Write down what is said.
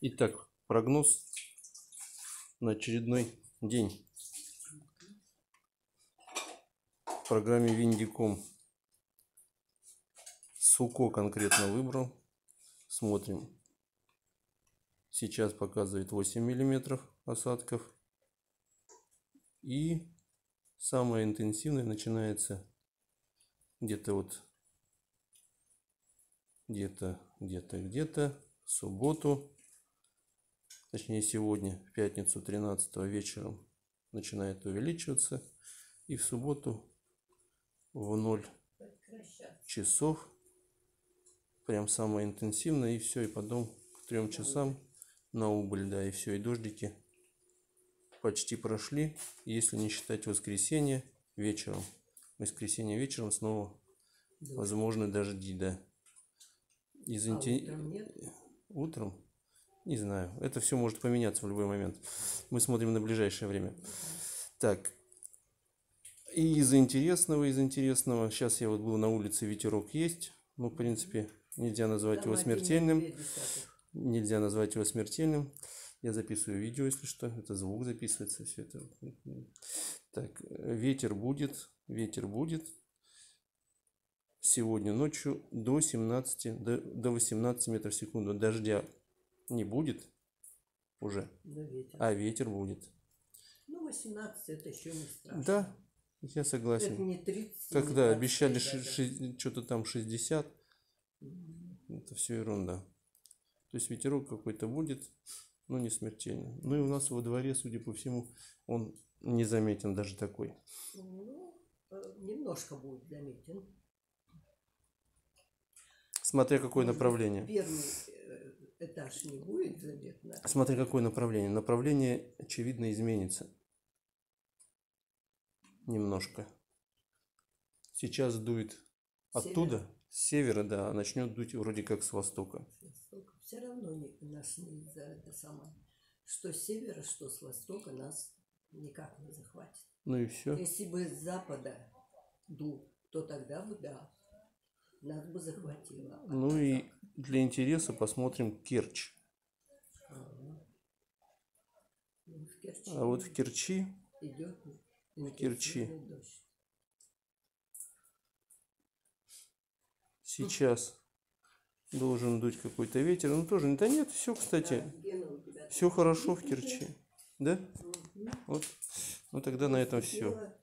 Итак, прогноз на очередной день в программе Виндиком. Суко конкретно выбрал. Смотрим. Сейчас показывает 8 миллиметров осадков. И самое интенсивное начинается где-то вот где-то, где-то, где-то субботу, точнее сегодня, в пятницу 13 вечером начинает увеличиваться. И в субботу в 0 часов прям самое интенсивное и все, и потом к трем часам на убыль, да, и все, и дождики почти прошли, если не считать воскресенье вечером. воскресенье вечером снова возможны дожди, да. Из А инте- утром? Не знаю. Это все может поменяться в любой момент. Мы смотрим на ближайшее время. Так. И из интересного, из интересного. Сейчас я вот был на улице, ветерок есть. Ну, в принципе, нельзя назвать его Там и смертельным. Нельзя назвать его смертельным. Я записываю видео, если что. Это звук записывается. Все это. Так, э, ветер будет. Ветер будет. Сегодня ночью до 17, до, до 18 метров в секунду. Дождя не будет уже, Да, ветер. а ветер будет. Ну, 18 это еще не страшно. Да, я Это согласен. не 30. Когда обещали 25 даже. что-то там 60, М. это все ерунда. То есть ветерок какой-то будет, но не смертельный. Ну и у нас во дворе, судя по всему, он не заметен даже такой. Ну, э, немножко будет заметен. Смотря какое Может направление. Первый э, этаж не будет заметно. Смотря какое направление. Направление, очевидно, изменится. Немножко. Сейчас дует оттуда, с севера, да, начнет дуть вроде как с востока. Все равно не, нас не за это самое. Что с севера, что с востока нас никак не захватит. Ну и все. Если бы с запада дул, то тогда бы да, нас бы захватило. А Ну и для интереса посмотрим Керчь. В Керчи А вот в Керчи идет Керчи. интенсивный дождь. сейчас должен дуть какой-то ветер. Ну тоже, да нет, все, кстати, все хорошо в Керчи. Да? Вот. Ну тогда на этом все.